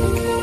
Okay.